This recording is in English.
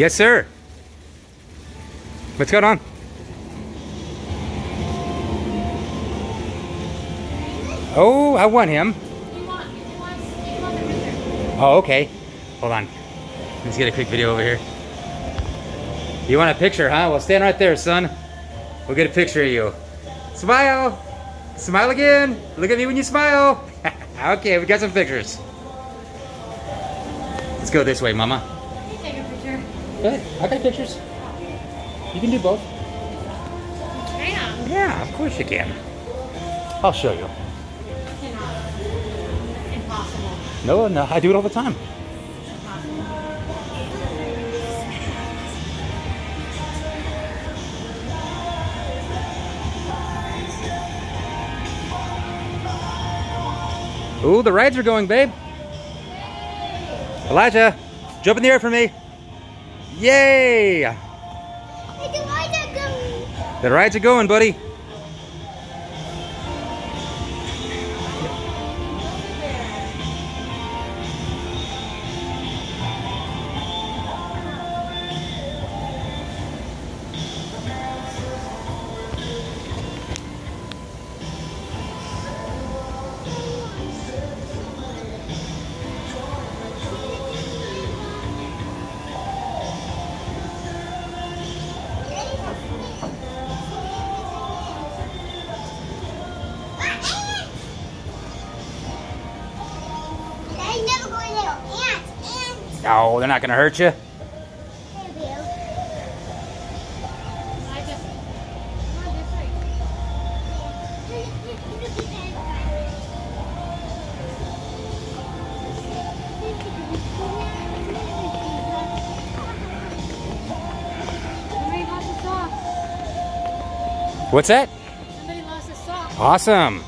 Yes, sir. What's going on? Oh, I want him. Oh, okay. Hold on. Let's get a quick video over here. You want a picture, huh? Well, stand right there, son. We'll get a picture of you. Smile. Smile again. Look at me when you smile. okay, we got some pictures. Let's go this way, Mama. You take a picture. Go ahead. I got pictures. You can do both. Damn. Yeah, of course you can. I'll show you. Cannot. Impossible. No, no, I do it all the time. Ooh, the rides are going, babe. Elijah, jump in the air for me. Yay! The rides are going, buddy. Oh, they're not gonna hurt you. I just. Come on, this way. Somebody lost a sock. What's that? Somebody lost a sock. Awesome.